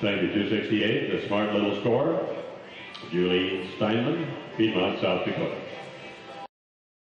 268, the smart little score. Julie Steinman, Piedmont, South Dakota.